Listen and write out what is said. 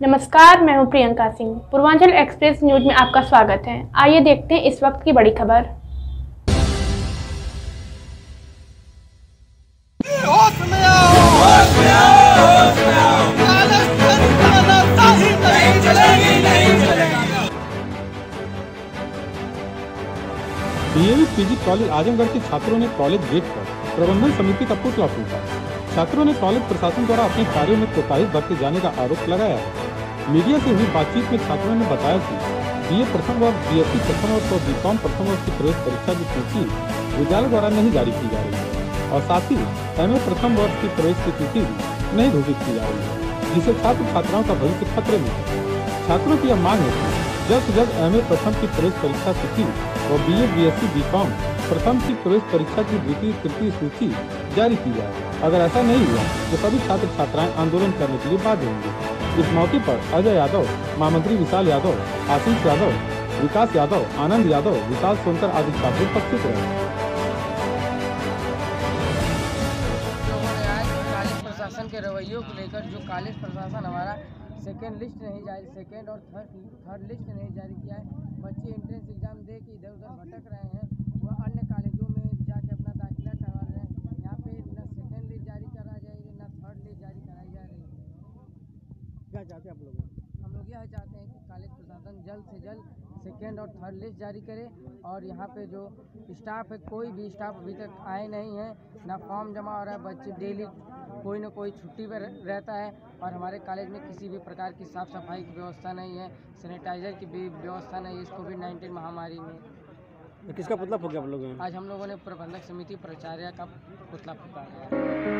नमस्कार मैं हूँ प्रियंका सिंह। पूर्वांचल एक्सप्रेस न्यूज़ में आपका स्वागत है। आइए देखते हैं इस वक्त की बड़ी खबर। डीएवी पीजी कॉलेज आजमगढ़ के छात्रों ने कॉलेज गेट पर प्रबंधन समिति का पुतला फूका। छात्रों ने कॉलेज प्रशासन द्वारा अपने कार्यों में कोताही बरते जाने का आरोप लगाया है। मीडिया से हुई बातचीत में छात्रों ने बताया कि बीए प्रथम वर्ष बी एस सी प्रथम वर्ष और बी कॉम प्रथम वर्ष की प्रवेश परीक्षा की सूची विद्यालय द्वारा नहीं जारी की जा रही है और साथ ही एमए प्रथम वर्ष की प्रवेश की सूची भी नहीं घोषित की जा रही है जिससे छात्र छात्राओं का भविष्य खतरे में है। छात्रों की यह मांग है कि जल्द से जल्द एमए प्रथम की प्रवेश परीक्षा सूची और B A B S C B com प्रथम की प्रवेश परीक्षा की द्वितीय, तृतीय सूची जारी की जाए। अगर ऐसा नहीं हुआ तो सभी छात्र छात्राएँ आंदोलन करने के लिए बाध्य होंगे। इस मौके पर अजय यादव, महामंत्री विशाल यादव, आशीष यादव, विकास यादव, आनंद यादव विकास सोनकर आदि छात्र उपस्थित रहे। प्रशासन के रवैयों को लेकर जो कॉलेज प्रशासन हमारा सेकेंड लिस्ट नहीं जारी सेकेंड और थर्ड थर्ड लिस्ट नहीं जारी किया है बच्चे एंट्रेंस एग्ज़ाम दे के इधर उधर भटक रहे हैं वह अन्य कॉलेजों में जाके अपना दाखिला करवा रहे हैं यहाँ पे न सेकेंड लिस्ट जारी करा जाएगी न थर्ड लिस्ट जारी कराई जा रही है क्या चाहते हैं आप लोग? हम लोग यह चाहते हैं कि कॉलेज प्रशासन जल्द से जल्द सेकेंड और थर्ड लिस्ट जारी करे और यहाँ पे जो स्टाफ है कोई भी स्टाफ अभी तक आए नहीं है ना फॉर्म जमा हो रहा है बच्चे डेली कोई ना कोई छुट्टी पर रहता है और हमारे कॉलेज में किसी भी प्रकार की साफ़ सफ़ाई की व्यवस्था नहीं है सैनिटाइज़र की भी व्यवस्था नहीं है इस कोविड नाइन्टीन महामारी में। तो किसका पुतला फूक आप लोगों ने? आज हम लोगों ने प्रबंधक समिति प्राचार्य का पुतला फूका है।